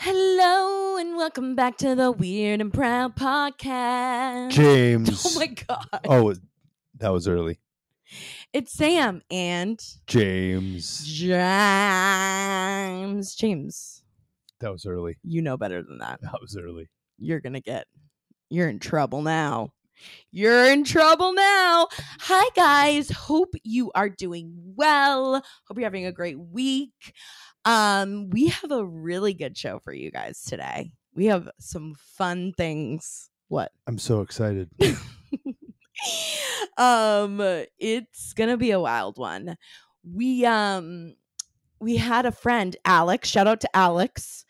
Hello and welcome back to the Weird and Proud podcast. James. Oh my god. Oh, that was early. It's Sam and James. James. James, That was early. you know better than that. That was early. You're going to get you're in trouble now. You're in trouble now. Hi guys. Hope you are doing well. Hope you're having a great week. Um we have a really good show for you guys today. We have some fun things. What? I'm so excited. um it's gonna be a wild one we um we had a friend alex shout out to alex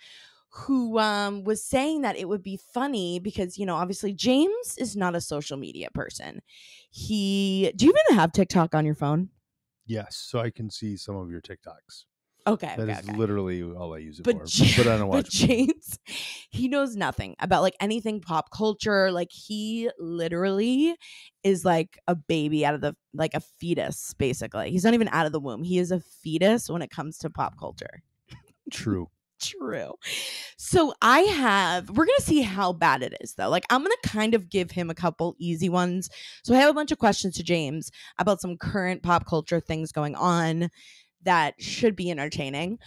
who um was saying that it would be funny because you know obviously james is not a social media person he do you even have tiktok on your phone yes, so I can see some of your TikToks. Okay That okay, is okay. literally all I use it but, for. Ja- but I don't but. James, he knows nothing about like anything pop culture. Like he literally is like a baby out of the like a fetus, basically. He's not even out of the womb. He is a fetus when it comes to pop culture. True. True. So I have, we're going to see how bad it is though. Like I'm going to kind of give him a couple easy ones. So I have a bunch of questions to James about some current pop culture things going on that should be entertaining.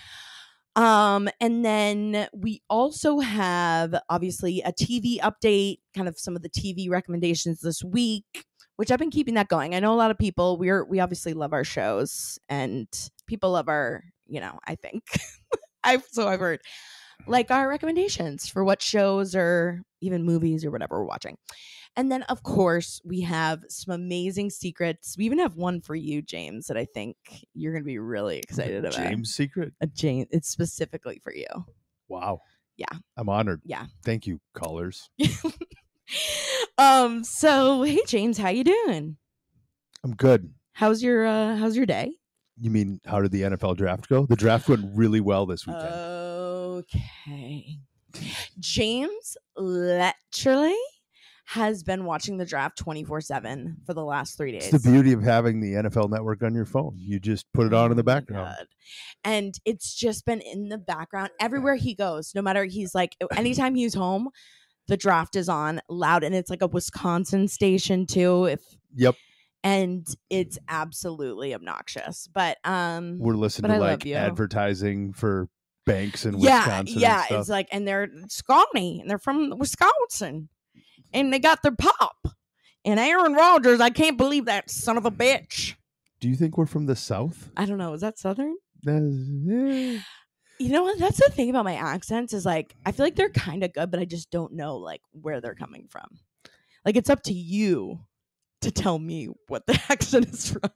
Um, and then we also have obviously a TV update, kind of some of the TV recommendations this week, which I've been keeping that going. I know a lot of people we're we obviously love our shows and people love our, you know, I think. I've so I've heard like our recommendations for what shows or even movies or whatever we're watching. And then of course we have some amazing secrets. We even have one for you, James, that I think you're gonna be really excited about James Secret. a Jane. It's specifically for you. Wow. Yeah. I'm honored. Yeah. Thank you, callers. um. So hey, James, how you doing? I'm good. How's your uh How's your day? You mean how did the NFL draft go? The draft went really well this weekend. Okay. James literally has been watching the draft 24 7 for the last three days. it's the beauty of having the NFL network on your phone. You just put it on in the Oh background. God. And it's just been in the background everywhere he goes. No matter he's like, anytime he's home, the draft is on loud, and it's like a Wisconsin station too. If Yep. and it's absolutely obnoxious. But um, We're listening to I like advertising for banks in yeah, Wisconsin. yeah, stuff. it's like, and they're Scotty, and they're from Wisconsin, and they got their pop. And Aaron Rodgers, I can't believe that son of a mm. bitch. Do you think we're from the South? I don't know. Is that Southern? You know what? That's the thing about my accents is like I feel like they're kind of good, but I just don't know like where they're coming from. Like it's up to you to tell me what the accent is from.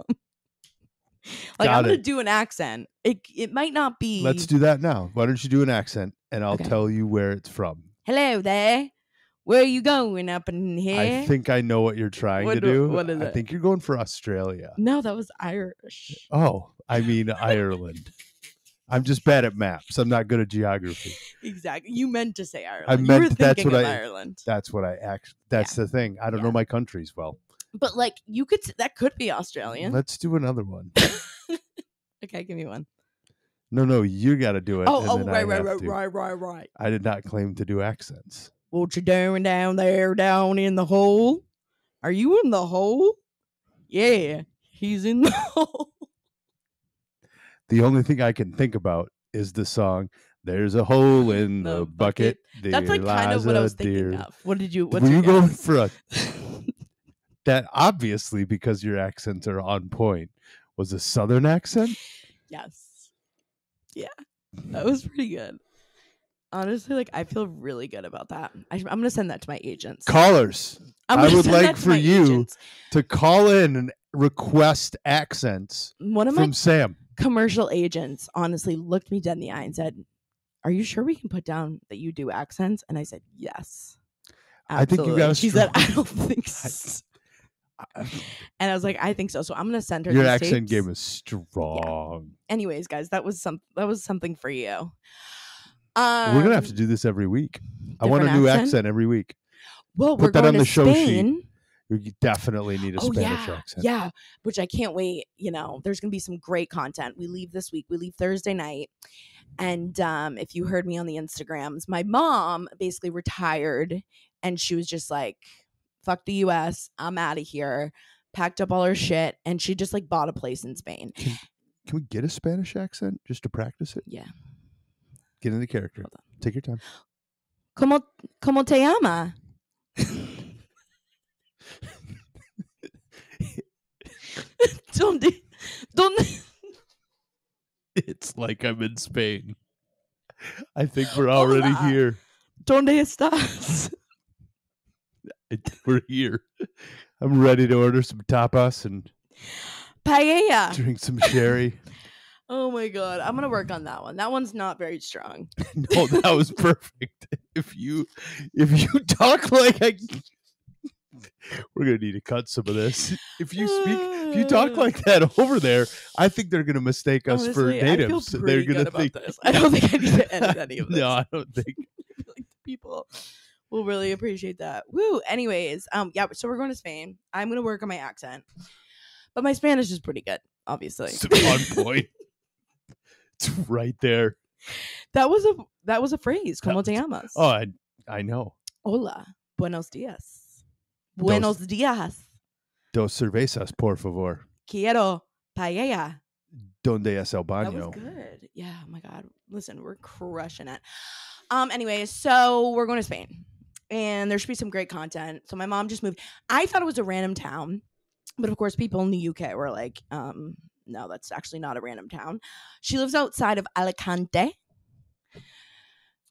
like I'm Got gonna it. do an accent. It it might not be. Let's do that now. Why don't you do an accent and I'll Okay. tell you where it's from. Hello there. Where are you going up in here? I think I know what you're trying What to do- what is I it? think you're going for Australia. no, that was Irish. Oh, I mean Ireland. I'm just bad at maps. I'm not good at geography. Exactly. You meant to say Ireland. I meant were that's thinking what of I- Ireland. That's what I act. That's the thing. I don't know my countries well. But like you could. That could be Australian. Let's do another one. okay, give me one. No, no, you got to do it. Oh, oh, I right, right, right, to. right, right, right. I did not claim to do accents. What you doing down there, down in the hole? Are you in the hole? Yeah, he's in the hole. The only thing I can think about is the song "There's a Hole in the, The Bucket." That's like kind of what I was thinking dear. of. What did you? What's Were you going guess? for a that obviously because your accents are on point was a southern accent? yes. Yeah, that was pretty good. Honestly, like I feel really good about that. I, am gonna send that to my agents. Callers I would like for you agents. to call in and request accents One of my from Sam. commercial agents honestly looked me dead in the eye and said, "Are you sure we can put down that you do accents?" And I said, "Yes." I think you got She said, "I don't think so." And I was like, "I think so." So I'm gonna send her Your accent tapes. game is strong. Anyways, guys, that was some that was something for you. Um, We're gonna have to do this every week. I want a new accent? accent every week. Well, put we're that going on to the show sheet. Spain. We definitely need a Oh Spanish yeah, accent. yeah. Which I can't wait. You know, there's gonna be some great content. We leave this week. We leave Thursday night, And um, if you heard me on the Instagrams, my mom basically retired and she was just like, fuck the US, I'm out of here. Packed up all her shit and she just like bought a place in Spain. Can we get a Spanish accent just to practice it? Yeah. Get into character. Take your time. Como, como te llama? ¿Dónde, dónde, It's like I'm in Spain. I think we're already Hola. here. dónde estás? We're here. I'm ready to order some tapas and Paella. drink some sherry. Oh my god, I'm gonna work on that one. That one's not very strong. no, that was perfect. If you if you talk like I we're gonna need to cut some of this. If you speak if you talk like that over there, I think they're gonna mistake us for Honestly, feel natives. They're gonna think this. I don't think I need to edit any of this. No, I don't think like people will really appreciate that. Woo. Anyways, um, yeah. So we're going to Spain. I'm gonna work on my accent, but my Spanish is pretty good, obviously. it's on point. It's right there. that was a that was a phrase. Como te llamas? Oh, I I know. Hola. Buenos dias. Buenos dias. Dos cervezas, por favor. Quiero paella. Donde es el That was baño? good. Yeah. Oh my god. Listen, we're crushing it. Um. Anyway, so we're going to Spain, and there should be some great content. So my mom just moved. I thought it was a random town, but of course, people in the UK were like, um, no, that's actually not a random town. She lives outside of Alicante.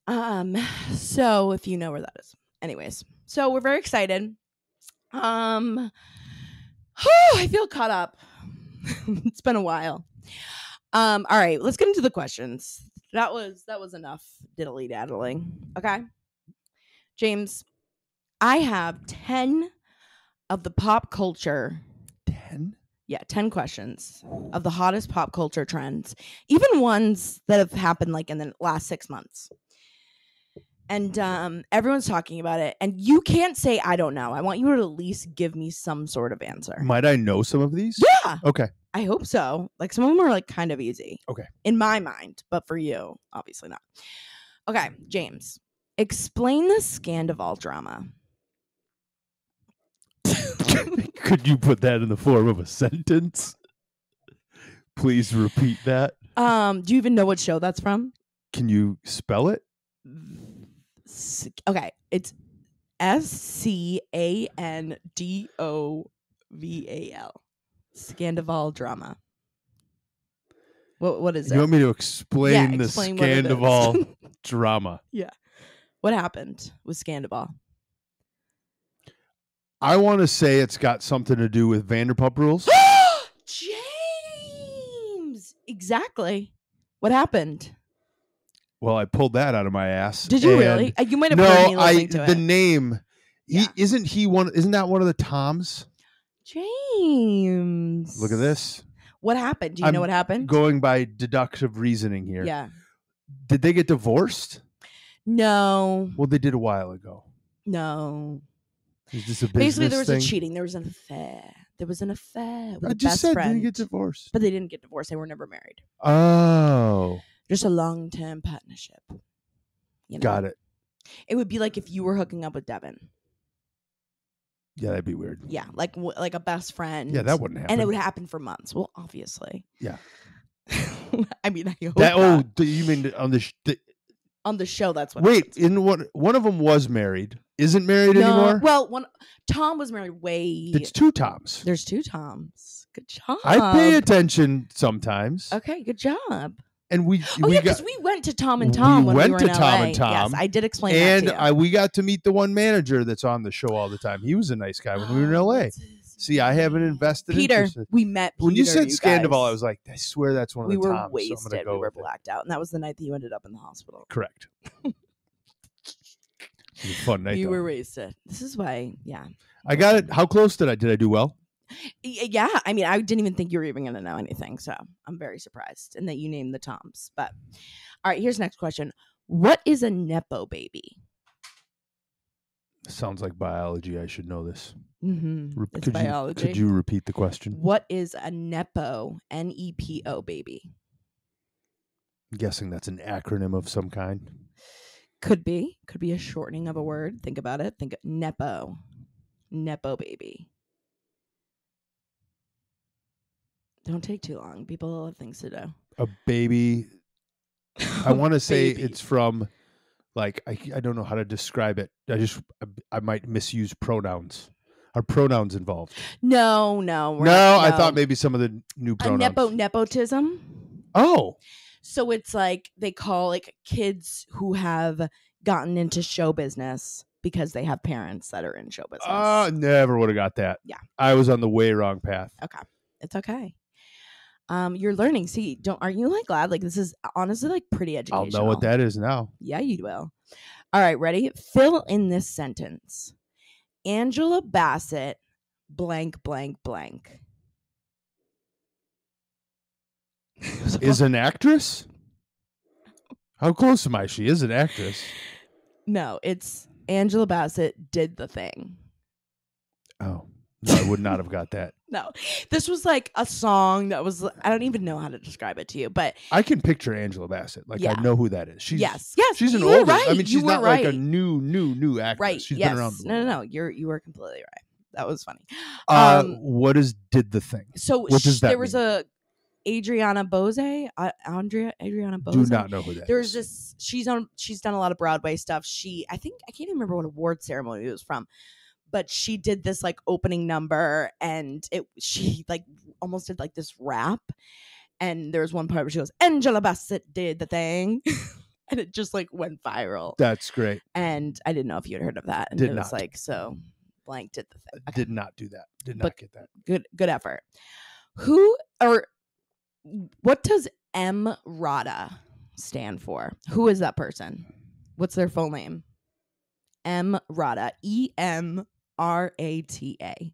Um. So if you know where that is, anyways, so we're very excited. Um. oh, I feel caught up. it's been a while. Um, all right, let's get into the questions. That was that was enough diddly daddling. Okay. James, I have 10 of the pop culture, Ten? Yeah, 10 questions of the hottest pop culture trends, even ones that have happened like in the last 6 months. And um everyone's talking about it and you can't say I don't know. I want you to at least give me some sort of answer. Might I know some of these? Yeah. Okay. I hope so. Like some of them are like kind of easy. Okay. In my mind, but for you, obviously not. Okay, James, explain the Scandoval drama. Could you put that in the form of a sentence? Please repeat that. um, do you even know what show that's from? Can you spell it? Okay, it's S C A N D O V A L. Scandoval drama. What what is that? You it? want me to explain yeah, the explain it. Scandoval drama? Yeah. What happened with Scandoval? I want to say it's got something to do with Vanderpump Rules. James, exactly. What happened? well, I pulled that out of my ass. Did you really? Uh, You might have heard me No, I to the it. name. He Yeah. isn't he one isn't that one of the Toms? James, Look at this. What happened? Do you know I'm what happened? Going by deductive reasoning here. Yeah. Did they get divorced? No. Well, they did a while ago. No. Basically, there was thing? a cheating. There was an affair. There was an affair with I a just best said friend. didn't get divorced. but they didn't get divorced. They were never married. Oh, Just a long term partnership. You know? got it. It would be like if you were hooking up with Devin. Yeah, that'd be weird. Yeah, like like a best friend. Yeah, that wouldn't happen. and it would happen for months. Well, obviously. Yeah. I mean, I hope that. Oh, not. do you mean on the? Sh- the on the show. That's what. wait, happens. in one one of them was married. Isn't married No, anymore. Well, one Tom was married way. it's two Toms. There's two Toms. Good job. I pay attention sometimes, Okay, good job. and we Oh we yeah, because we went to Tom and we Tom when went we were to Tom LA. and Tom, Yes, I did explain and that to you. I, we got to meet the one manager that's on the show all the time. He was a nice guy when we were in LA. See, I haven't invested. Peter. in- We met. When you Peter, said Scandoval, I was like, I swear that's one of we the were Toms. so I'm wasted. gonna go we were with it. blacked out, and that was the night that you ended up in the hospital. Correct. It was a fun night. you though. were wasted. This is why. Yeah. I got it. How close did I? Did I do well? Yeah, I mean, I didn't even think you were even going to know anything, so I'm very surprised, and that you named the Toms. But all right, here's the next question: What is a nepo baby? Sounds like biology. I should know this. Mm-hmm. Re- It's could biology. You, could you repeat the question? What is a nepo? N e p o baby. I'm guessing that's an acronym of some kind. Could be. Could be a shortening of a word. Think about it. Think Nepo. Nepo baby. Don't take too long. People have things to do. A baby. I want to say it's from, like I I don't know how to describe it. I just I, I might misuse pronouns. Are pronouns involved? No, no. No, not- I no. thought maybe some of the new pronouns. a nepo nepotism. oh, So it's like they call like kids who have gotten into show business because they have parents that are in show business. uh, never would have got that. Yeah. I was on the way wrong path. Okay. It's okay. Um, you're learning. See, don't aren't you like glad? Like this is honestly like pretty educational. I'll know what that is now. Yeah, you will. All right, ready? Fill in this sentence. Angela Bassett, blank, blank, blank. Is an actress? How close am I? She is an actress. no, it's Angela Bassett did the thing. Oh, no, I would not have got that. No, this was like a song that was. I don't even know how to describe it to you, but I can picture Angela Bassett. Like Yeah. I know who that is. She's yes, yes, she's an old. Right. I mean, she's not right. like a new, new, new actress. right. She's yes. been around. no, no, no. You're you were completely right. That was funny. Uh, Um, what is did the thing? So what does sh- that there was a Adriana Bose, uh, Andrea Adriana Bose. Do not know who that There's is. this. She's on. She's done a lot of Broadway stuff. She, I think, I can't even remember what award ceremony it was from, but she did this like opening number, and it. She like almost did like this rap, and there was one part where she goes, "Angela Bassett did the thing," and it just like went viral. That's great. And I didn't know if you had heard of that. And Did it was not. like so. Blank did the thing. Okay. Did not do that. Did not But- get that. good good effort. Who or what does M Rada stand for? Who is that person? What's their full name? M Rada. E M R A T A. Do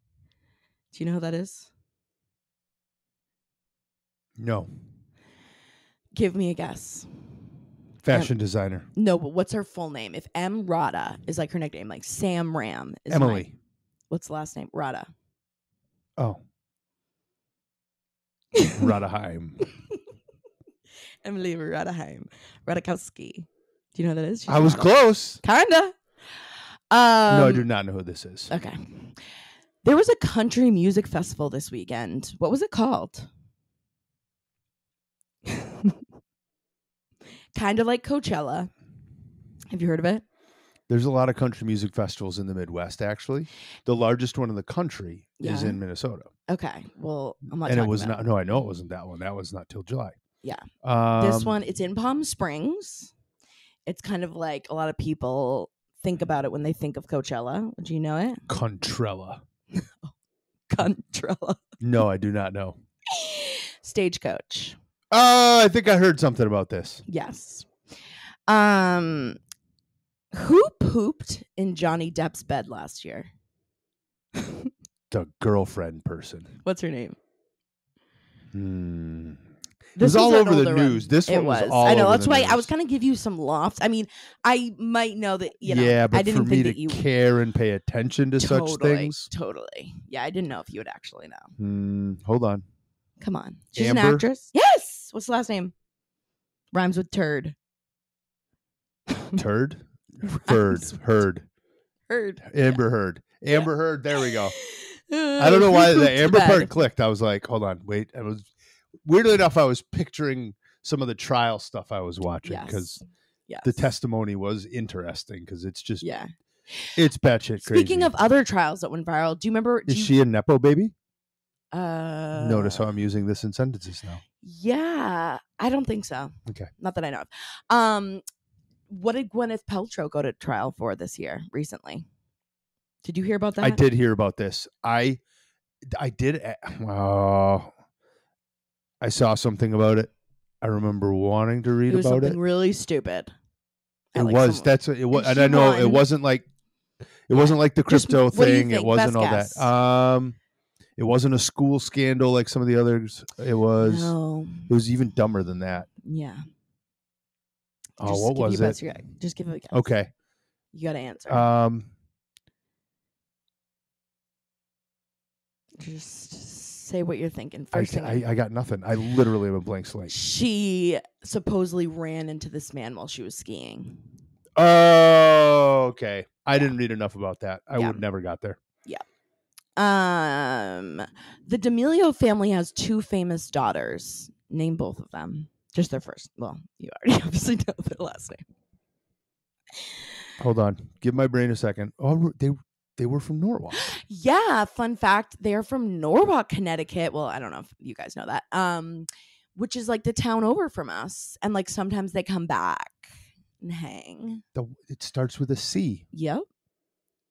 you know who that is? No. Give me a guess. Fashion designer. No, but what's her full name? If Emrata is like her nickname, like Sam Ram is my- Emily. what's the last name? Rada. Oh. Radaheim. Emily Radaheim. Ratajkowski. Do you know who that is? She's I was close. Kinda. Um, no, I do not know who this is. Okay. There was a country music festival this weekend. What was it called? kind of like Coachella. Have you heard of it? There's a lot of country music festivals in the Midwest, actually. The largest one in the country is Yeah. in Minnesota. Okay. Well, I'm not and it talking was about not, no, I know it wasn't that one. That was not till July. Yeah. Um, this one. It's in Palm Springs. It's kind of like a lot of people think about it when they think of Coachella. Do you know it? Contrella. Contrella. No, I do not know. Stagecoach. Oh, I think I heard something about this. Yes. Um who pooped in Johnny Depp's bed last year? The girlfriend person. What's her name? Hmm. This was all over the older one. news. This it one was was. all I know. That's why I was kind of give you some loft. I mean, I might know that you know. yeah, but I didn't for think me that to you care and pay attention to totally, such things. Totally. Yeah, I didn't know if you would actually know. Hmm, hold on. Come on, she's an actress. Yes. What's the last name? Rhymes with turd. Turd? Heard. Rhymes Heard. Heard. Amber Heard. Amber Heard. There we go. I don't know why the Amber part clicked. I was like, hold on, wait. I was weirdly enough, I was picturing some of the trial stuff I was watching because Yes. Yes. the testimony was interesting because it's just Yeah. it's batshit crazy. Speaking of other trials that went viral, do you remember? do is you- she a nepo baby? Uh, Notice how I'm using this in sentences now. Yeah, I don't think so. Okay. Not that I know of. Um, what did Gwyneth Paltrow go to trial for this year recently? Did you hear about that? I did hear about this. I I did. Well, I saw something about it. I remember wanting to read It was about something it. really stupid. It Like was. some- That's what it was, and and, I know it wasn't like it wasn't like the crypto you thing. It wasn't Best all guess. that. Um, it wasn't a school scandal like some of the others. It was. No. It was even dumber than that. Yeah. Oh, Just what was it? Just give it a guess. Okay. You got to answer. Um, Just Say what you're thinking. I, First thing. I, I got nothing. I literally have a blank slate. she supposedly ran into this man while she was skiing. Oh, okay. I didn't read enough about that. I Yeah. would never got there. Yeah. Um, the D'Amelio family has two famous daughters. Name both of them. Just their first. Well, you already obviously know their last name. Hold on. Give my brain a second. Oh, they they were from Norwalk. Yeah, fun fact, they're from Norwalk, Connecticut. Well, I don't know if you guys know that. Um, which is like the town over from us. And like sometimes they come back and hang. The, it starts with a C. Yep.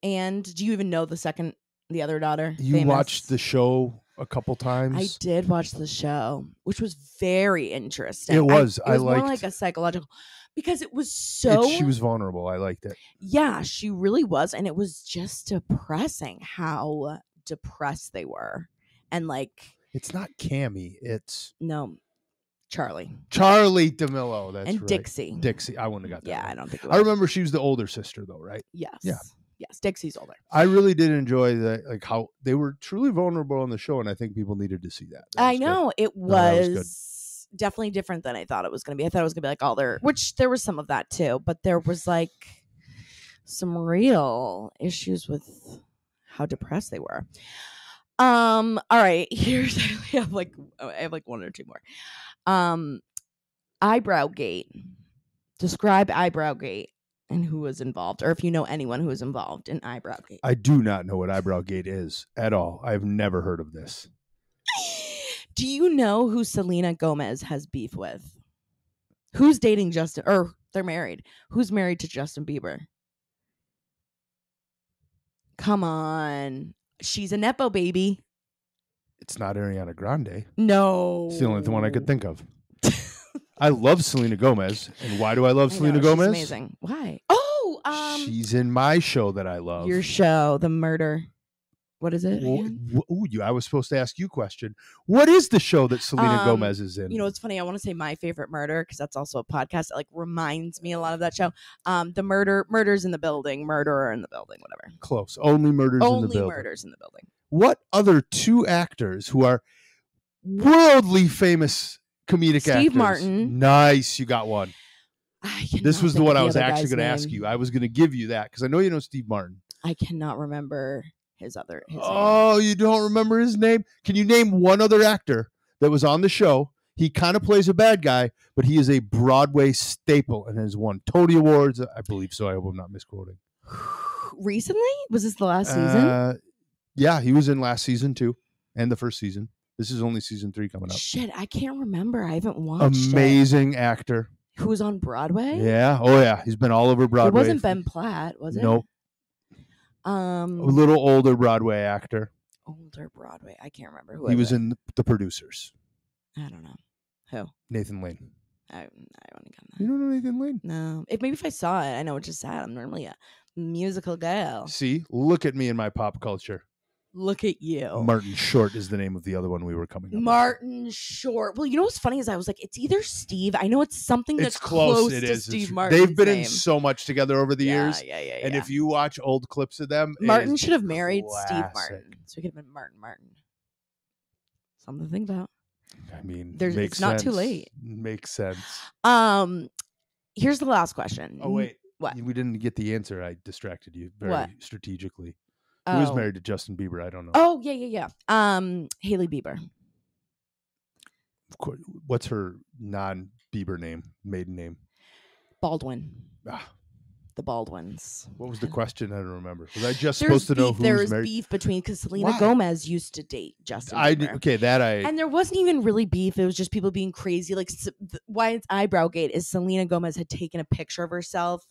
And do you even know the second the other daughter? You famous? watched the show a couple times. I did watch the show, which was very interesting. It was. I, I it was more liked- like a psychological because it was It- so she was vulnerable. I liked it. yeah, she really was, and it was just depressing how depressed they were, and like It's not Cammy. It's no, Charlie Charli D'Amelio. That's and right. Dixie. Dixie. I wouldn't have got that. Yeah, right. I don't think it I remember she was the older sister, though, right? Yes. Yeah. Yes, Dixie's older. I really did enjoy that, like how they were truly vulnerable on the show, and I think people needed to see that. That I was good. know it was good. was definitely different than I thought it was going to be. I thought it was going to be like all their, which there was some of that too, but there was like some real issues with how depressed they were. Um. All right. Here's I have like oh, I have like one or two more. Um, eyebrow gate. Describe eyebrow gate and who was involved, or if you know anyone who was involved in eyebrow gate. I do not know what eyebrow gate is at all. I've never heard of this. Do you know who Selena Gomez has beef with? Who's dating Justin or they're married? Who's married to Justin Bieber? Come on. She's a Nepo baby. It's not Ariana Grande. No. It's the only one I could think of. I love Selena Gomez, and why do I love I Selena know, she's Gomez? amazing. Why? Oh, um She's in my show that I love. your show, The Murder. What is it? Well, ooh, you, I was supposed to ask you a question. What is the show that Selena Um, Gomez is in? You know, it's funny. I want to say my favorite murder because that's also a podcast that like reminds me a lot of that show. Um, the murder, murders in the building, murderer in the building, whatever. Close. Only murders in the Only building. murders in the building. What other two actors who are worldly famous comedic Steve actors? Steve Martin. Nice, you got one. I This was the one I was actually going to ask you. I was going to give you that because I know you know Steve Martin. I cannot remember his other. His name. Oh, you don't remember his name? Can you name one other actor that was on the show? He kind of plays a bad guy, but he is a Broadway staple and has won Tony Awards. I believe so. I hope I'm not misquoting. Recently, was this the last season? Uh, yeah, he was in last season too, and the first season. This is only season three coming up. Shit, I can't remember. I haven't watched. it. Amazing actor. Who was on Broadway? Yeah. Oh yeah. He's been all over Broadway. It wasn't Ben Platt, was it? Nope. Um, A little older Broadway actor. older Broadway. I can't remember who He was in the producers. I don't know who. Nathan Lane. I I don't got You don't know Nathan Lane? No, if maybe if I saw it, I know it's just sad. I'm normally a musical girl. See, look at me in my pop culture. Look at you. Martin Short is the name of the other one we were coming up. with. Martin Short. Well, you know what's funny is I was like, it's either Steve. I know it's something that's It's close. close It to is. Steve It's- Martin. They've been in so much together over the yeah, years. Yeah, yeah, yeah. And if you watch old clips of them, Martin should have married Steve. Martin, so he could have been Martin Martin. Something to think about. I mean, There's- makes it's not too late. Makes sense. Um, here's the last question. Oh wait, what? We didn't get the answer. I distracted you very What? strategically. Oh. Who is married to Justin Bieber? I don't know. Oh yeah, yeah, yeah. Um, Hailey Bieber. Of course, what's her non-Bieber name, maiden name? Baldwin. Ah, The Baldwins. what was the question? I don't remember. Was I just There's supposed to know beef. who's There's married? beef between because Selena Why? Gomez used to date Justin I Bieber. okay, that I And there wasn't even really beef. It was just people being crazy. Like why it's eyebrow gate is Selena Gomez had taken a picture of herself,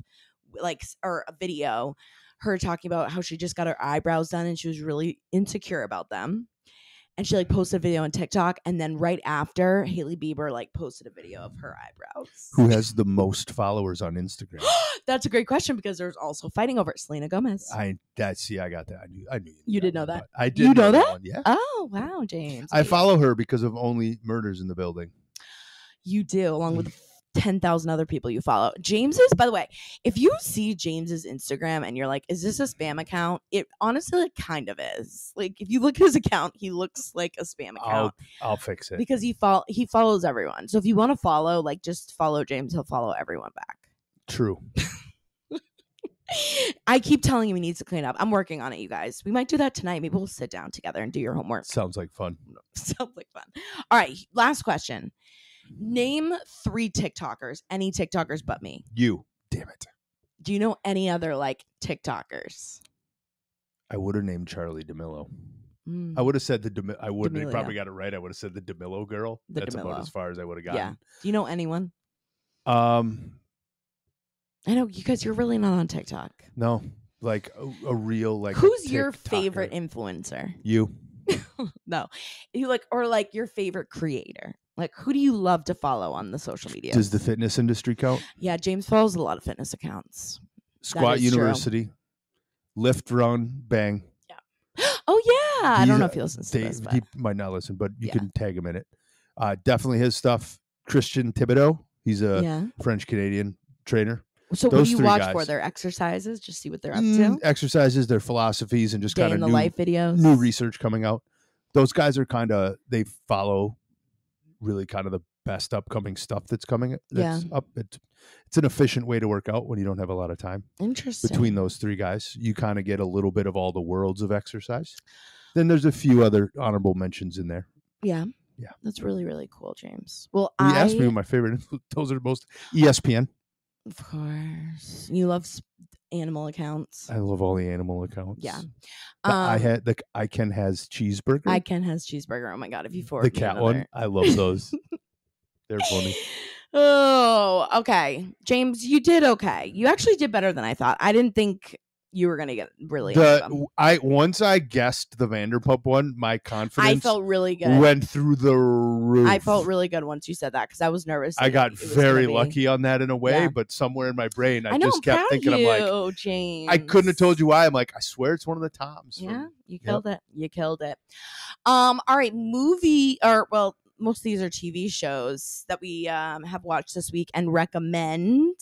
like or a video, her talking about how she just got her eyebrows done and she was really insecure about them. And she like posted a video on TikTok, and then right after Hailey Bieber like posted a video of her eyebrows. who has the most followers on Instagram. That's a great question because there's also fighting over it. Selena Gomez. I that see, I got that. I knew. I knew. You did know that? I did. You know that? one, Yeah. oh wow, James. I follow her because of only murders in the building. You do, along Mm. with 10,000 other people you follow. James's, by the way, if you see James's Instagram and you're like, is this a spam account? It honestly like, kind of is. Like if you look at his account, he looks like a spam account I'll I'll fix it. because he follow he follows everyone. So if you want to follow, like just follow James, he'll follow everyone back. True. I keep telling him he needs to clean up. I'm working on it, you guys. We might do that tonight. Maybe we'll sit down together and do your homework. Sounds like fun. Sounds like fun. All right, last question. Name three TikTokers, any TikTokers but me. You. Damn it. Do you know any other like TikTokers? I would have named Charli D'Amelio. Mm, I would have said the Demi- I would have probably got it right. I would have said the DeMillo girl. The That's about as far as I would have yeah. Do you know anyone? Um I know you guys. You're really not on TikTok. no. Like a, a real like Who's your favorite influencer? You. no, you like or like your favorite creator. Like who do you love to follow on the social media? Does the fitness industry count? yeah, James follows a lot of fitness accounts. Squat is true. University. Lift, run, bang. Yeah. Oh yeah, I don't know if he listens to this, but he might not listen, but you Yeah. can tag him in it. Uh, definitely his stuff. Christian Thibaudeau. He's a yeah. French Canadian trainer. So what those do you watch for? Their exercises, just see what they're up Mm, to. exercises, their philosophies, and just Day kind of new, life videos. new research coming out. Those guys are kind of they follow really kind of the best upcoming stuff that's coming. That's up. It's, it's an efficient way to work out when you don't have a lot of time Interesting. between those three guys. You kind of get a little bit of all the worlds of exercise. Then there's a few other honorable mentions in there. yeah, Yeah. that's really really cool, James. Well, You I asked me what my favorite. Those are most ESPN. Of course you love s- animal accounts. I love all the animal accounts. Yeah. The I Um, had the I can has cheeseburger. I can has cheeseburger. Oh my god, if you forward the cat another- one. I love those. They're funny. Oh, okay. James, you did okay. You actually did better than I thought. I didn't think you were gonna get really. The I once I guessed the Vanderpump one, my confidence I felt really good. went through the roof. I felt really good once you said that because I was nervous. I got very lucky on that in a way, Yeah. but somewhere in my brain, I, I know. just kept thinking, of I'm like, you, James. I couldn't have told you why. I'm like, I swear it's one of the toms. from- Yeah, you killed it. You killed it. Um, all right, movie or well, most of these are TV shows that we um have watched this week and recommend.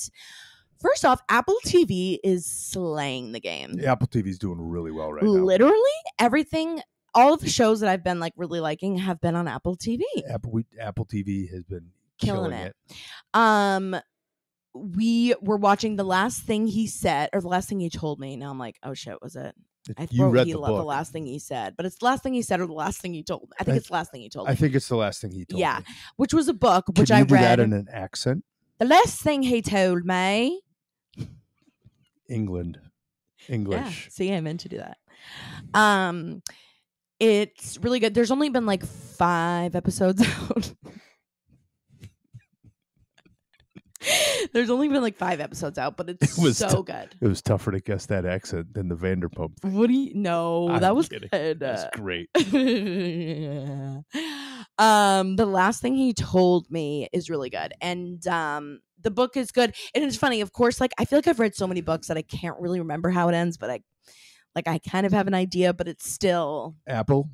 First off, Apple TV is slaying the game. Apple TV is doing really well right now. Literally everything, all of the shows that I've been like really liking have been on Apple TV. Apple we, Apple TV has been Killing killing, it. it. Um, we were watching the last thing he said or the last thing he told me. Now I'm like, oh shit, was it? I you wrote read he the book. the last thing he said, but it's the last thing he said or the last thing he told. Me. I think I- it's the last thing he told Me. I think it's the last thing he told Yeah, me. which was a book Can which you I do that read. in an accent? the last thing he told me. England. Yeah, English. see, I meant to do that. Um, it's really good. There's only been like five episodes out. There's only been like five episodes out, but it's It was so good. It was tougher to guess that accent than the Vanderpump. thing. What do you? No, I'm that was kidding. good. That's great. um the last thing he told me is really good and um the book is good and it's funny of course like i feel like i've read so many books that i can't really remember how it ends but i like i kind of have an idea but it's still Apple,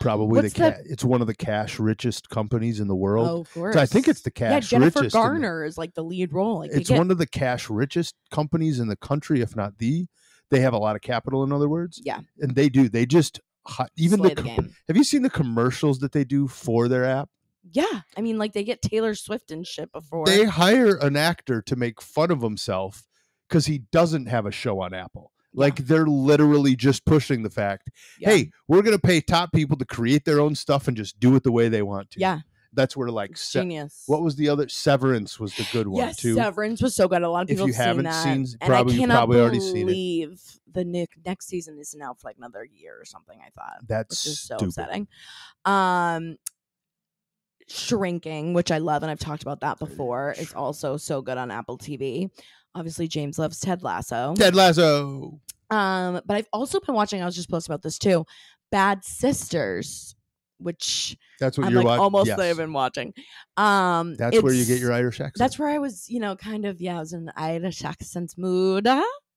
probably the, the- it's one of the cash richest companies in the world. oh of course so I think it's the cash yeah jennifer richest. in the- garner is like the lead role like it's get- one of the cash richest companies in the country, if not the. They have a lot of capital, in other words. Yeah. and they do. They just even the, the co- game have you seen the commercials that they do for their app? Yeah i mean like they get taylor swift and shit before They hire an actor to make fun of himself because he doesn't have a show on Apple. Like they're literally just pushing the fact, Yeah. hey, we're gonna pay top people to create their own stuff and just do it the way they want to. yeah that's where like Se- genius what was the other Severance was the good one Yes, too. Severance was so good. A lot of If people you have seen haven't that, seen- and probably- cannot probably already seen it. believe the Nick next season isn't out for like another year or something. I thought, That's which is so stupid. upsetting. Um, Shrinking, which I love, and I've talked about that before, is also so good on Apple TV. Obviously, James loves Ted Lasso. Ted Lasso. Um, but I've also been watching. I was just posting about this too. Bad Sisters, which That's what I'm you're like watching. almost Yes. have been watching. Um, That's where you get your Irish accent. that's where I was, you know, kind of, yeah, I was in an Irish accent mood.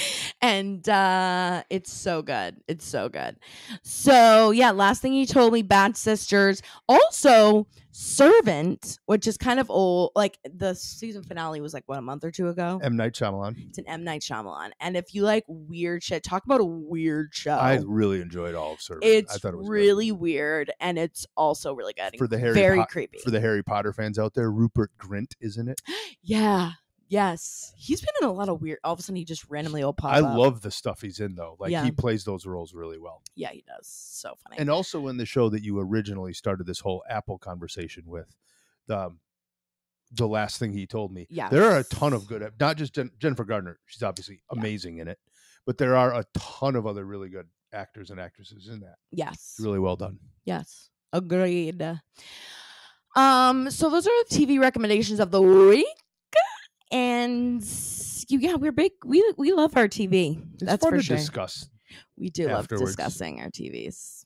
and uh it's so good. It's so good. So yeah, last thing he told me, Bad Sisters. Also, Servant, which is kind of old. Like the season finale was like what a month or two ago. M Night Shyamalan. It's an M Night Shyamalan, and if you like weird shit, talk about a weird show. I really enjoyed all of Servant. I it's thought it was good. really weird, and it's also really good. for the Harry very Po- creepy. for the Harry Potter fans out there. Rupert Grint is in it. yeah. Yes. He's been in a lot of weird. All of a sudden, he just randomly will pop I up. love the stuff he's in though. Like Yeah. he plays those roles really well. Yeah, he does. So funny. And also in the show that you originally started this whole Apple conversation with, the the last thing he told me. Yeah, There are a ton of good, not just Jen- Jennifer Gardner. She's obviously Yeah. amazing in it, but there are a ton of other really good actors and actresses in that. yes. It's really well done. Yes. Agreed. Um, so those are the TV recommendations of the week. And you, yeah, we're big. We we love our TV. It's That's fun for to sure. discuss. We do love discussing our TVs.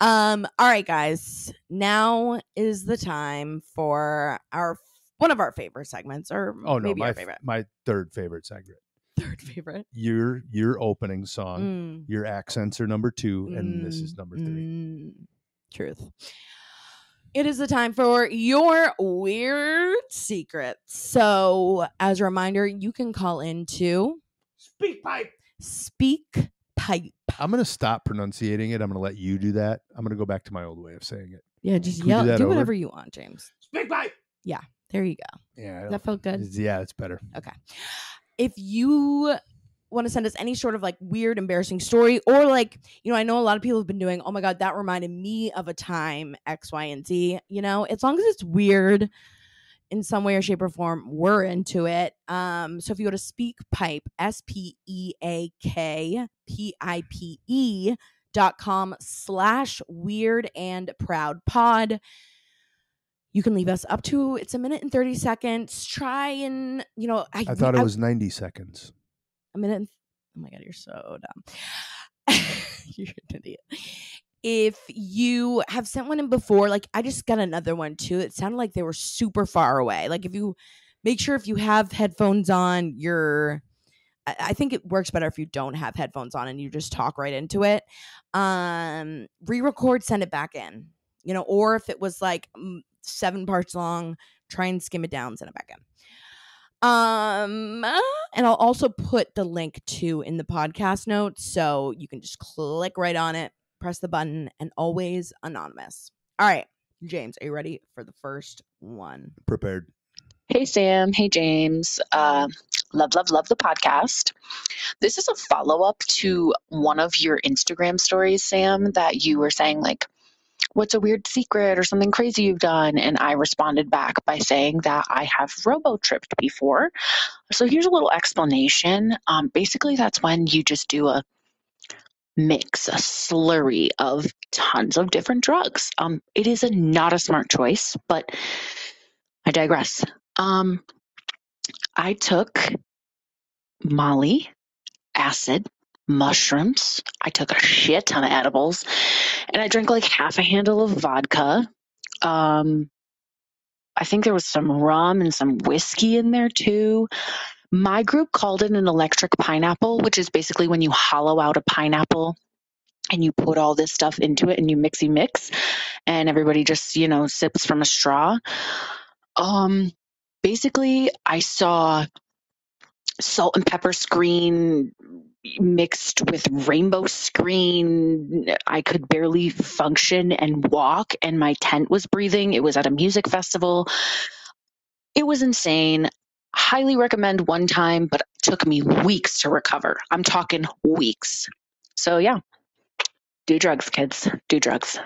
Um, all right, guys. Now is the time for our one of our favorite segments, or Oh no, maybe my favorite, my third favorite segment. third favorite. Your your opening song. Mm, Your accents are number two, and this is mm, number three. mm. Truth. It is the time for your weird secrets. So, as a reminder, you can call in to Speak pipe. Speak Pipe. I'm gonna stop pronunciating it. I'm gonna let you do that. I'm gonna go back to my old way of saying it. Yeah, just Can we do yell, do, that over? whatever you want, James. Speak pipe. Yeah, there you go. Yeah, I That felt good. yeah, it's better. Okay. If you want to send us any sort of like weird, embarrassing story, or like, you know, I know a lot of people have been doing, oh my God, that reminded me of a time X, Y, and Z, you know, as long as it's weird in some way or shape or form, we're into it. Um, so if you go to SpeakPipe, S P E A K P I P E dot com slash weird and proud pod. You can leave us up to it's a minute and 30 seconds. Try and, you know, I, I thought I- it was 90 seconds. A minute. Oh my god, you're so dumb. you're an idiot. If you have sent one in before, like I just got another one too. It sounded like they were super far away. Like if you make sure if you have headphones on, you're. I think it works better if you don't have headphones on and you just talk right into it. Um, re-record, send it back in. You know, or if it was like seven parts long, try and skim it down, send it back in. Um, and I'll also put the link to in the podcast notes so you can just click right on it, press the button, and always anonymous. All right, James, are you ready for the first one? Prepared. Hey, Sam. Hey, James. Uh, love, love, love the podcast. This is a follow up to one of your Instagram stories, Sam, that you were saying, like, what's a weird secret or something crazy you've done? And I responded back by saying that I have robo tripped before. So here's a little explanation. Um, basically, that's when you just do a mix, a slurry of tons of different drugs. Um, it is a, not a smart choice, but I digress. Um, I took Molly, acid, mushrooms. I took a shit ton of edibles, and I drank like half a handle of vodka. Um, I think there was some rum and some whiskey in there too. My group called it an electric pineapple, which is basically when you hollow out a pineapple and you put all this stuff into it and you mixy mix, and everybody just you know sips from a straw. Um, basically, I saw salt and pepper screen mixed with rainbow screen. I could barely function and walk, and my tent was breathing. It was at a music festival. It was insane. Highly recommend one time, but took me weeks to recover. I'm talking weeks. So, yeah, do drugs, kids. Do drugs.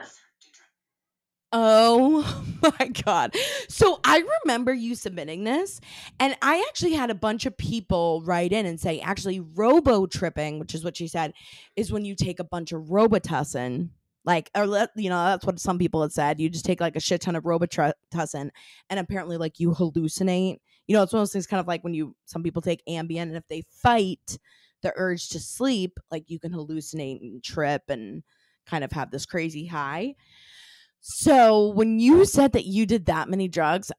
Oh my god. So I remember you submitting this and I actually had a bunch of people write in and say actually robo tripping, which is what she said, is when you take a bunch of Robitussin, like or you know, that's what some people had said. You just take like a shit ton of Robitussin and apparently like you hallucinate. You know, it's one of those things kind of like when you some people take Ambien and if they fight the urge to sleep, like you can hallucinate and trip and kind of have this crazy high. So when you said that you did that many drugs,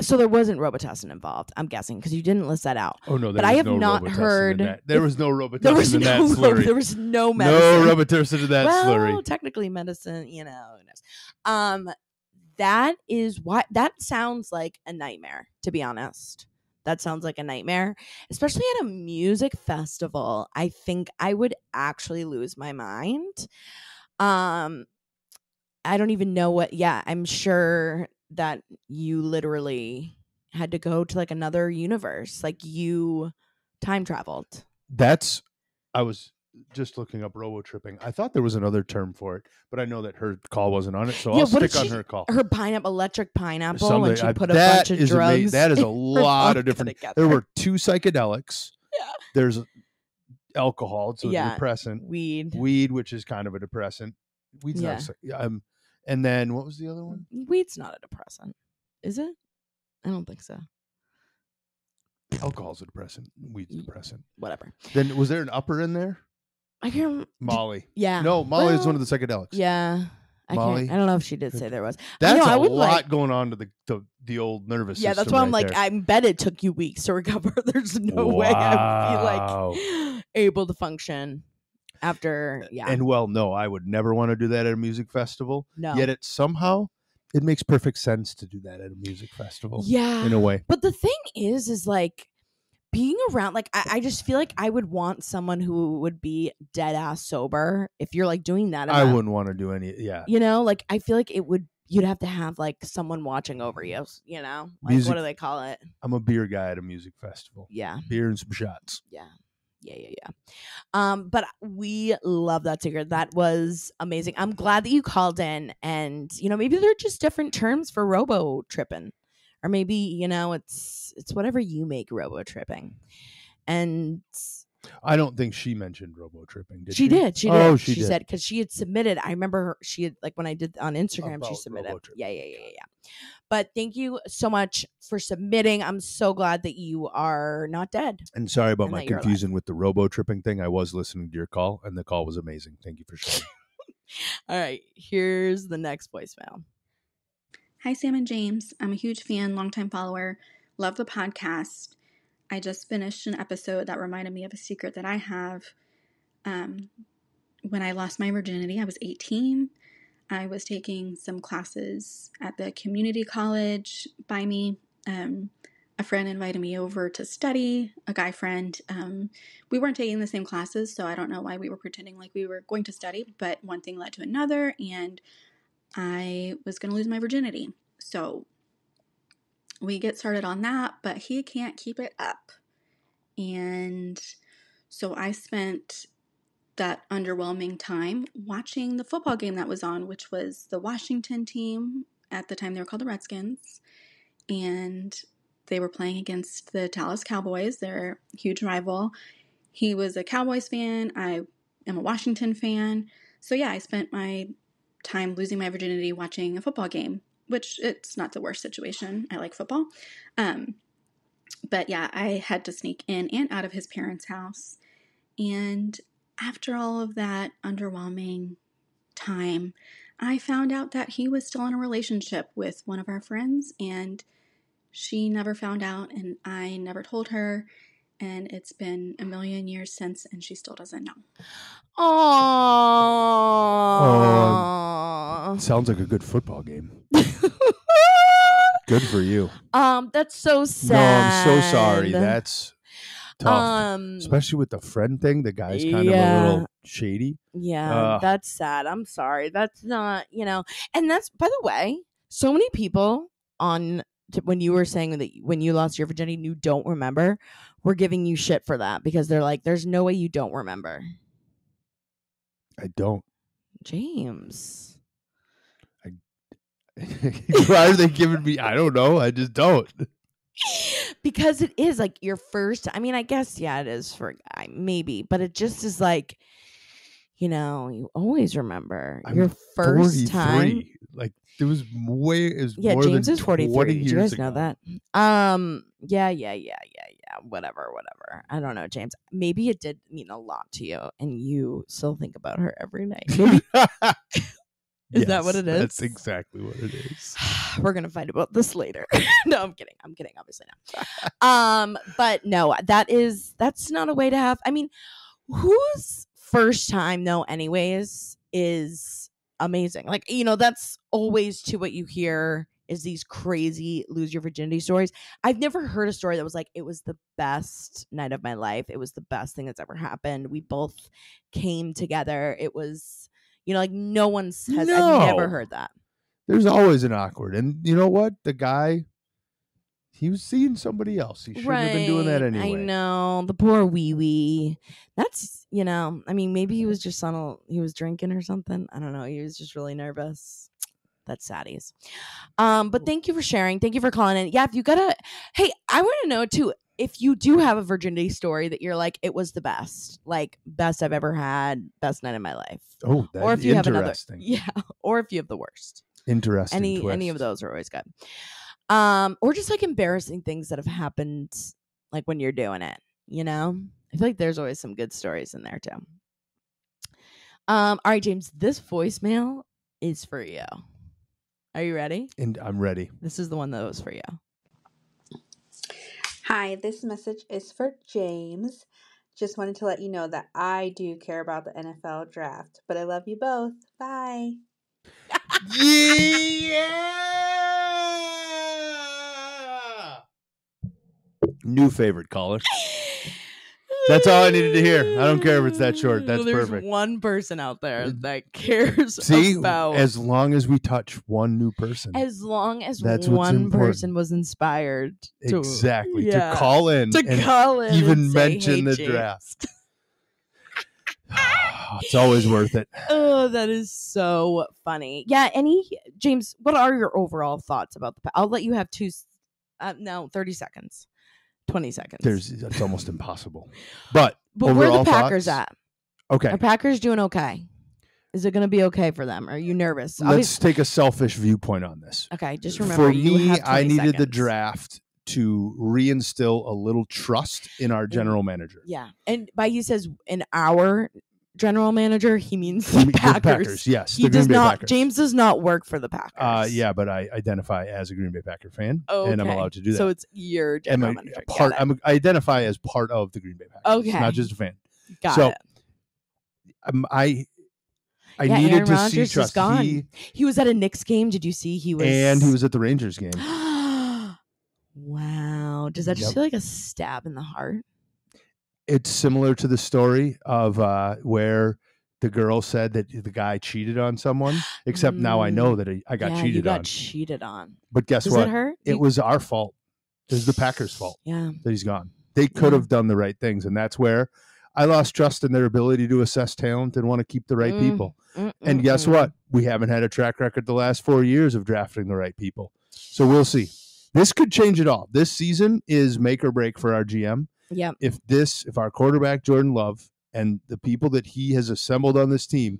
so there wasn't Robitussin involved. I'm guessing because you didn't list that out. Oh no, But I have no not Robitussin heard. There was no Robitussin There was in that no slurry. there was no medicine. no. Robitussin in that well, slurry. technically medicine, you know. Um, that is why that sounds like a nightmare. To be honest, that sounds like a nightmare, especially at a music festival. I think I would actually lose my mind. Um, I don't even know what. Yeah, I'm sure that you literally had to go to like another universe, like you time traveled. That's I was just looking up robo tripping. I thought there was another term for it, but I know that her call wasn't on it, so Yeah, I'll stick on she- her call. Her pineapple, electric pineapple, Something- when she I- put a bunch of drugs. that is a lot of different. together. There were two psychedelics. Yeah. There's alcohol, so Yeah. a depressant. weed. Weed, which is kind of a depressant. Weed's Yeah. not. a Um, and then what was the other one? Weed's not a depressant, is it? I don't think so. Alcohol's a depressant. Weed's a depressant. Whatever. Then was there an upper in there? I can't. Molly. Yeah. No, Molly is one of the psychedelics. Yeah. I Molly? can't. I don't know if she did say there was. That's know, I a would lot like- going on to the, the the old nervous Yeah, that's why I'm like, there. I bet it took you weeks to recover. There's no way I would be like able to function after. Yeah. And well, no, I would never want to do that at a music festival. no. Yet it somehow it makes perfect sense to do that at a music festival. yeah. In a way. But the thing is, is like being around, like, I, I just feel like I would want someone who would be dead ass sober if you're like doing that. I wouldn't want to do any yeah. You know, like, I feel like it would, you'd have to have like someone watching over you, you know? Like, Music- what do they call it? I'm a beer guy at a music festival. Yeah. Beer and some shots. Yeah. Yeah, yeah, yeah. Um, but we love that secret. That was amazing. I'm glad that you called in and you know, maybe they're just different terms for robo tripping. Or maybe, you know, it's it's whatever you make robo tripping. And I don't think she mentioned robo tripping, did she? she did. She oh, did. Oh, she she did. said because she had submitted. I remember her, she had like when I did on Instagram, About she submitted. Yeah, yeah, yeah, yeah, yeah. But thank you so much for submitting. I'm so glad that you are not dead. And sorry about And my that alive. confusion with the robo tripping thing. I was listening to your call and the call was amazing. Thank you for sharing. All right, here's the next voicemail. Hi, Sam and James. I'm a huge fan, longtime follower, love the podcast. I just finished an episode that reminded me of a secret that I have. Um, when I lost my virginity, I was 18. I was taking some classes at the community college by me. Um, a friend invited me over to study, a guy friend. Um, we weren't taking the same classes, so I don't know why we were pretending like we were going to study, but one thing led to another, and I was going to lose my virginity. So we get started on that, but he can't keep it up. And so I spent that underwhelming time watching the football game that was on, which was the Washington team. At the time, they were called the Redskins. And they were playing against the Dallas Cowboys, their huge rival. He was a Cowboys fan. I am a Washington fan. So, yeah, I spent my time losing my virginity watching a football game, which it's not the worst situation. I like football. Um, but yeah, I had to sneak in and out of his parents' house. And after all of that underwhelming time, I found out that he was still in a relationship with one of our friends, and she never found out, and I never told her. And it's been a million years since, and she still doesn't know. Oh. Sounds like a good football game. Good for you. um, that's so sad. No. I'm so sorry. That's tough. um, Especially with the friend thing. The guy's kind of a little shady. Yeah, Ugh. that's sad. I'm sorry. That's not, you know, and that's by the way, so many people on t- when you were saying that when you lost your virginity, you don't remember, we're giving you shit for that because they're like, there's no way you don't remember. I don't. James. Why are they giving me? I don't know. I just don't. because it is like your first I mean, I guess yeah, it is for a guy, maybe, but it just is like you know, you always remember I'm your first time. 43. Like there was way is Yeah, more James than is 43. 20 Did you guys know that? Um, yeah, yeah, yeah, yeah, yeah. Whatever, whatever. I don't know, James. Maybe it did mean a lot to you and you still think about her every night. Maybe Is that what it is? That's exactly what it is. We're gonna fight about this later. no, I'm kidding. I'm kidding. Obviously not. Um, but no, that is that's not a way to have. I mean, whose first time though, anyways, is amazing. Like you know, that's always to what you hear is these crazy lose your virginity stories. I've never heard a story that was like it was the best night of my life. It was the best thing that's ever happened. We both came together. It was. You know, like no one's has I've never heard that. There's always an awkward, and you know what? The guy, he was seeing somebody else. He shouldn't have been doing that Right. anyway. I know the poor wee wee. That's you know. I mean, maybe he was just on a he was drinking or something. I don't know. He was just really nervous. That's saddies. Um, but thank you for sharing. Thank you for calling in. Yeah, if you gotta, hey, I want to know too. If you do have a virginity story that you're like, it was the best, like best I've ever had, best night of my life, Oh, that's or if you have another, interesting. yeah, or if you have the worst Interesting. any any of those are always good um or just like embarrassing things that have happened like when you're doing it you know i feel like there's always some good stories in there too um all right james this voicemail is for you are you ready And I'm ready. this is the one that was for you Hi, this message is for James. Just wanted to let you know that I do care about the NFL draft, but I love you both. Bye. Yeah. New favorite caller. That's all I needed to hear. I don't care if it's that short. That's There's perfect. one person out there Uh, that cares See, about as long as we touch one new person, as long as That's one person was inspired to exactly yeah. to call in to call in even mention "Hey, the James." draft. it's always worth it. Oh, that is so funny. Yeah, any James, what are your overall thoughts about the? I'll let you have two. Uh, no, thirty seconds, twenty seconds. There's it's almost impossible. But but where are the Packers thoughts? at? okay, Are Packers doing okay? Is it going to be okay for them? Are you nervous? let's Obvious- take a selfish viewpoint on this. okay, just remember. For me, I 20 needed the draft to reinstill a little trust in our general manager. Yeah, and by he says an our general manager, he means the the Packers. yes, He does not. Packers. James does not work for the Packers. Uh, yeah, but I identify as a Green Bay Packer fan, okay. and I'm allowed to do that. So it's your general manager. a part. I'm, I identify as part of the Green Bay Packers, Okay. not just a fan. Got so, it. Um, I I Yeah, needed Aaron to Rodgers see is trust. gone. He, He was at a Knicks game. Did you see? He was and he was at the Rangers game. wow. Does that just Yep. feel like a stab in the heart? It's similar to the story of uh, where the girl said that the guy cheated on someone. Except now I know that I, I got Mm. yeah, you cheated got on. cheated on. but guess Does what? it hurt? It You- was our fault. It was the Packers' fault yeah. that he's gone. They could Yeah. have done the right things, and that's where I lost trust in their ability to assess talent and want to keep the right Mm. people. And guess Mm-mm-mm. what? We haven't had a track record the last four years of drafting the right people. So we'll see. This could change it all. This season is make or break for our GM. Yep. If this, if our quarterback Jordan Love and the people that he has assembled on this team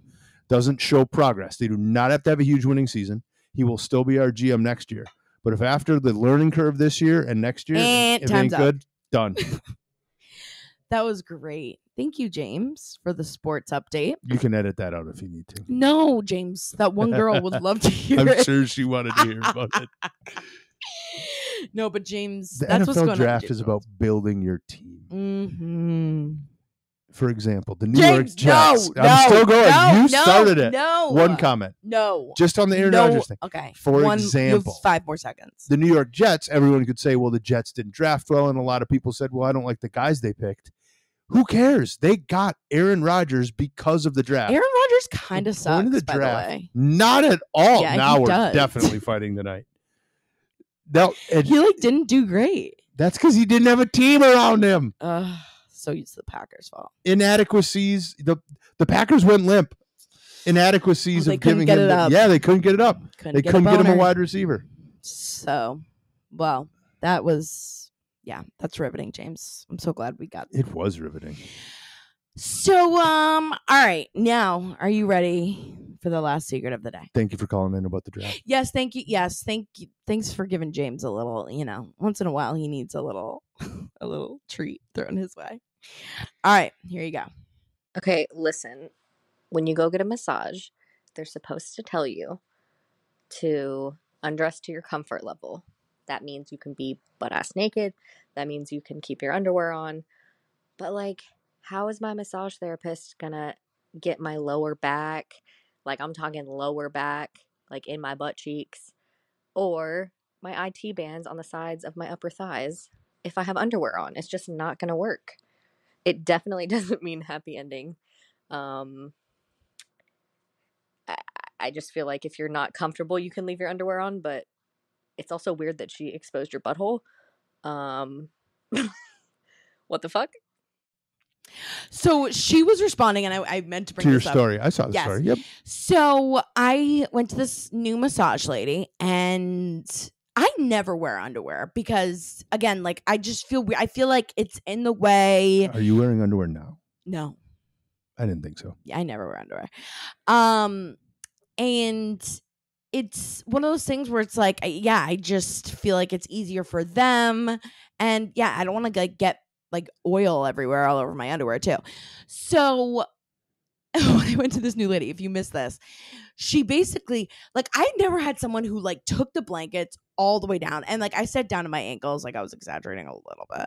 doesn't show progress, they do not have to have a huge winning season. He will still be our GM next year. But if after the learning curve this year and next year, And if it ain't up. good, done. That was great. Thank you, James, for the sports update. You can edit that out if you need to. No, James, that one girl would love to hear I'm it. sure she wanted to hear about it. No, but James, The that's what's NFL going draft on. is about building your team. hmm For example, the New York Jets. no, I'm no, still going. no, you started it. No, One comment. No, Just on the Aaron no. Rodgers thing. Okay. For One, example. five more seconds. The New York Jets, everyone could say, well, the Jets didn't draft well. And a lot of people said, well, I don't like the guys they picked. Who cares? They got Aaron Rodgers because of the draft. Aaron Rodgers kind of sucks, the by draft- the way. Not at all. Yeah, now we're does. definitely fighting tonight. No, and He like didn't do great. that's because he didn't have a team around him. Uh, so it's the Packers' fault. Inadequacies. The the Packers went limp. Inadequacies they of giving him. it the- up. yeah, they couldn't get it up. Couldn't They get couldn't get him a wide receiver. So, well, that was yeah, that's riveting, James. I'm so glad we got. It was riveting. So, um, all right, now are you ready for the last secret of the day? Thank you for calling in about the draft. Yes, thank you. Yes, thank you. Thanks for giving James a little. You know, once in a while he needs a little, a little treat thrown his way. All right, here you go. Okay, listen. When you go get a massage, they're supposed to tell you to undress to your comfort level. That means you can be butt ass naked. That means you can keep your underwear on. But, like, how is my massage therapist gonna get my lower back? Like, I'm talking lower back, like in my butt cheeks, or my IT bands on the sides of my upper thighs if I have underwear on. It's just not gonna work. It definitely doesn't mean happy ending. Um, I, I just feel like if you're not comfortable, you can leave your underwear on, but it's also weird that she exposed your butthole. Um, what the fuck? So she was responding, and I, I meant to bring to your this up. story. I saw the Yes. story. Yep. So I went to this new massage lady, and I never wear underwear because, again, like I just feel weird. I feel like it's in the way. Are you wearing underwear now? No, I didn't think so. yeah, I never wear underwear. Um, and it's one of those things where it's like, I- yeah, I just feel like it's easier for them, and yeah, I don't want to like get like oil everywhere all over my underwear too. So when I went to this new lady, if you missed this, she basically like I never had someone who like took the blankets all the way down and like I said down to my ankles, like I was exaggerating a little bit.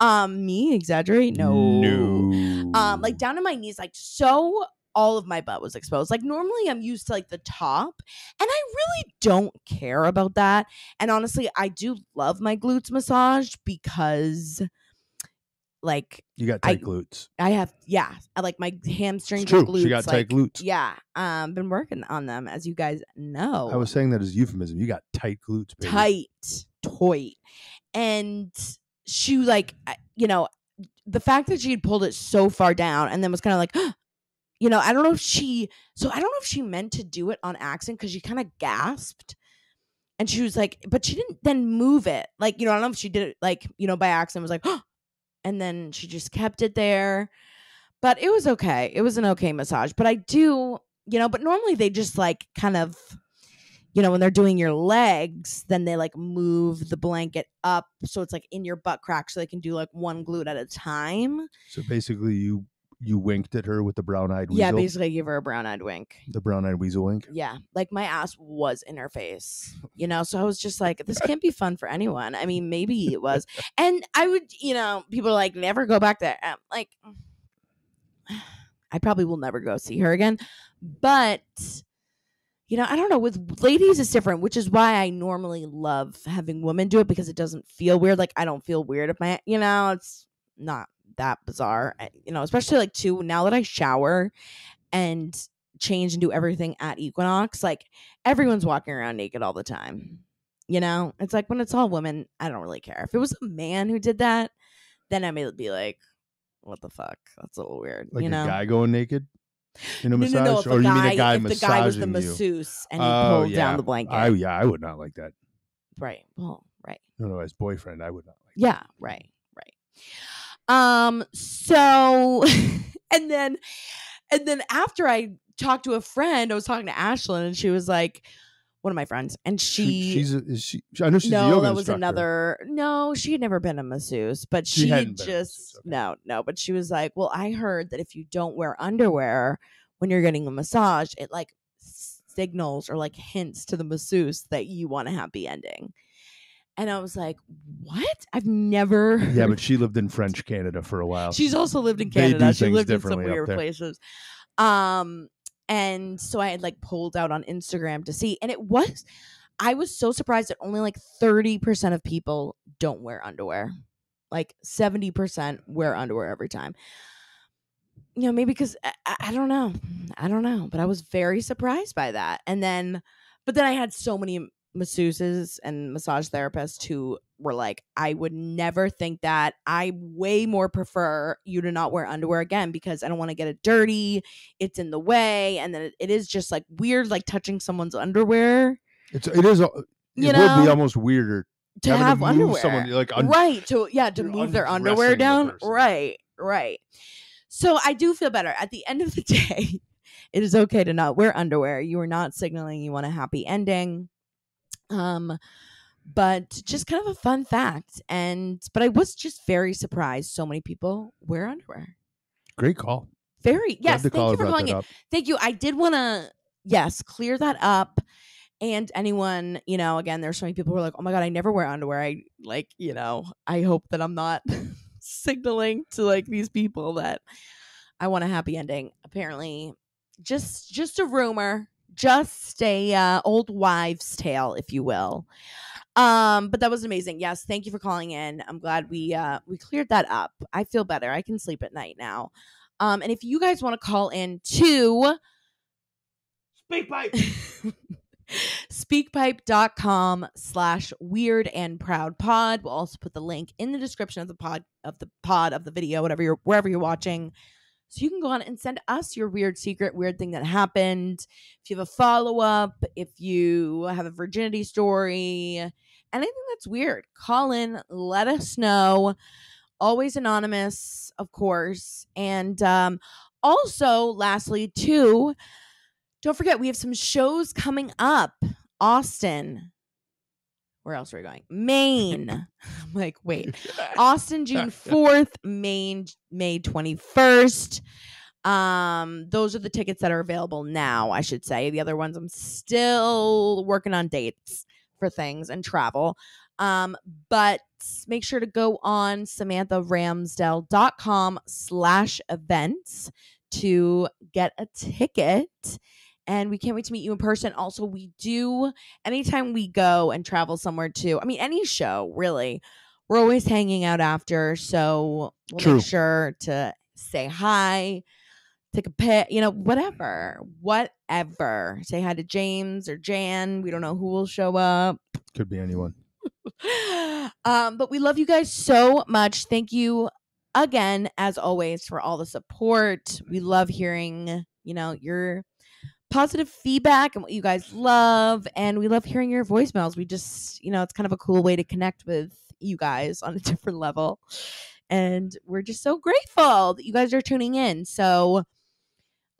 Um, me exaggerate? No, No. um like down to my knees like so all of my butt was exposed like normally i'm used to like the top and i really don't care about that and honestly i do love my glutes massaged because like you got I- tight glutes. i have yeah i like my hamstrings It's true. glutes She got tight like, glutes. yeah um been working on them as you guys know I was saying that as euphemism. You got tight glutes, baby. tight, tight. And she like, you know, the fact that she had pulled it so far down and then was kind of like, you know, I don't know if she, so I don't know if she meant to do it on accident because she kind of gasped. And she was like, but she didn't then move it. Like, you know, I don't know if she did it like, you know, by accident was like, and then she just kept it there. But it was okay. It was an okay massage. But I do, you know, but normally they just like kind of you know, when they're doing your legs, then they like move the blanket up so it's like in your butt crack so they can do like one glute at a time. So basically, you you winked at her with the brown eyed weasel. Yeah, basically give her a brown eyed wink. the brown eyed weasel wink. Yeah, like my ass was in her face, you know? So I was just like, this can't be fun for anyone. I mean, maybe it was. And I would, you know, people are like, never go back there. I'm like, I probably will never go see her again. But, you know, I don't know. With ladies, it's different, which is why I normally love having women do it because it doesn't feel weird. Like, I don't feel weird if my, you know, it's not that bizarre. Eh, you know, especially like, too, now that I shower and change and do everything at Equinox, like, everyone's walking around naked all the time. You know, it's like when it's all women, I don't really care. If it was a man who did that, then I may be like, what the fuck? That's a little weird. Like you know? a guy going naked in a no, massage, no, no. If or the you guy, mean a guy if massaging the guy was the you? masseuse and he Oh, pulled yeah. down the blanket. I yeah, I would not like that. right. Well, right. No, no, as boyfriend, I would not like. Yeah, right, right. Um, so and then and then after I talked to a friend, I was talking to Ashlyn and she was like, one of my friends, and That. she, she's a, is she? I know she's no, that was instructor. another. No, she had never been a masseuse, but She she, hadn't been a just okay. no, no. But she was like, "Well, I heard that if you don't wear underwear when you're getting a massage, it like signals or like hints to the masseuse that you want a happy ending." And I was like, "What? I've never." Yeah, but she lived in French Canada for a while. She's also lived in Canada. She lived in some weird places. Um, and so I had like pulled out on Instagram to see, and it was, I was so surprised that only like 30% of people don't wear underwear. Like 70% wear underwear every time. You know, maybe because I, I- I don't know. I don't know. But I was very surprised by that. And then, but then I had so many masseuses and massage therapists who were like, I would never think that. I way more prefer you to not wear underwear again because I don't want to get it dirty. It's in the way. And then it, it is just like weird, like touching someone's underwear It's it is. It You would know, be almost weirder. to having to have move underwear. someone, like, un- right. To, yeah, to move their underwear the down. person. Right. Right. So I do feel better. At the end of the day, it is okay to not wear underwear. You are not signaling you want a happy ending. Um, but just kind of a fun fact. And but I was just very surprised so many people wear underwear. Great call. Very yes. Thank you for calling it. up. Thank you. I did want to yes, clear that up. And anyone, you know, again, there's so many people who are like, oh my God, I never wear underwear. I like, you know, I hope that I'm not signaling to like these people that I want a happy ending. Apparently, just just a rumor, just a uh, old wives' tale, if you will. Um, but that was amazing. Yes, thank you for calling in. I'm glad we uh we cleared that up. I feel better. I can sleep at night now. Um, and if you guys want to call in to Speak pipe. speakpipe.com slash weird and proud pod we'll also put the link in the description of the pod of the pod of the video whatever you're wherever you're watching so you can go on and send us your weird secret weird thing that happened if you have a follow-up if you have a virginity story anything that's weird call in let us know always anonymous of course and um also lastly too don't forget, we have some shows coming up. Austin. Where else are we going? Maine. I'm like, wait. Austin, June 4th, Maine, May 21st. Um, those are the tickets that are available now, I should say. The other ones I'm still working on dates for things and travel. Um, but make sure to go on samantharamsdell.com slash events to get a ticket and we can't wait to meet you in person. Also, we do anytime we go and travel somewhere too. I mean, any show really, we're always hanging out after, so we'll True. make sure to say hi, take a pic, you know, whatever, whatever. Say hi to James or Jan. We don't know who will show up. Could be anyone. um, but we love you guys so much. Thank you again, as always, for all the support. We love hearing, you know, your positive feedback and what you guys love. And we love hearing your voicemails. We just, you know, it's kind of a cool way to connect with you guys on a different level. And we're just so grateful that you guys are tuning in. So,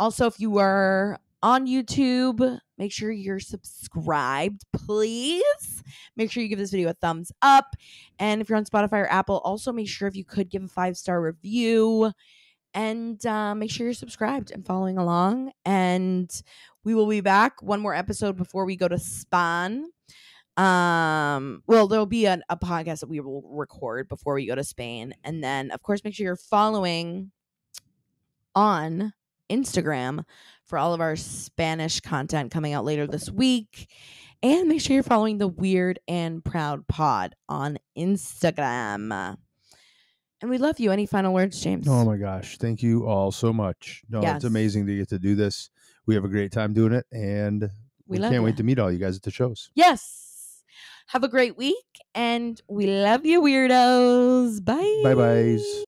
also, if you are on YouTube, make sure you're subscribed, please. Make sure you give this video a thumbs up. And if you're on Spotify or Apple, also make sure if you could give a five star review and uh, make sure you're subscribed and following along. And we will be back one more episode before we go to Spain. Um, well, there'll be an, a podcast that we will record before we go to Spain, and then of course make sure you're following on Instagram for all of our Spanish content coming out later this week. And make sure you're following the Weird and Proud Pod on Instagram. And we love you. Any final words, James? Oh my gosh. Thank you all so much. No, Yes. it's amazing to get to do this. We have a great time doing it and We we, can't ya. wait to meet all you guys at the shows. Yes. Have a great week and we love you, weirdos. Bye. Bye byes.